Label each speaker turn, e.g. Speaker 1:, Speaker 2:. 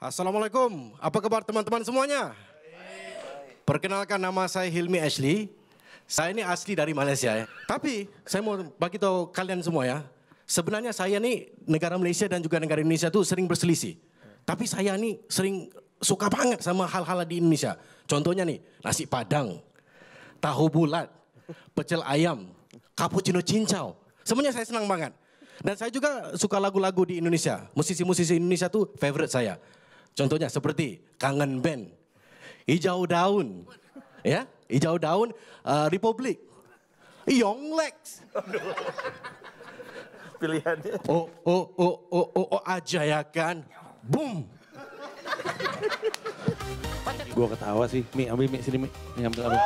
Speaker 1: Assalamualaikum, apa kabar teman-teman semuanya? Perkenalkan nama saya Hilmi Ashley. Saya ini asli dari Malaysia ya. Tapi saya mau bagi tahu kalian semua ya. Sebenarnya saya nih negara Malaysia dan juga negara Indonesia tuh sering berselisih. Tapi saya nih sering suka banget sama hal-hal di Indonesia. Contohnya nih nasi padang, tahu bulat, pecel ayam, cappuccino cincau. Semuanya saya senang banget. Dan saya juga suka lagu-lagu di Indonesia. Musisi-musisi Indonesia tuh favorite saya. Contohnya seperti Kangen Band, Hijau Daun, ya, Hijau Daun, uh, Republik, Yonglex.
Speaker 2: Pilihannya.
Speaker 1: Oh, oh, oh, oh, oh, oh aja ya kan. Boom.
Speaker 2: Gua ketawa sih. Mi, ambil Mi sini Mi. Mi ambil ambil.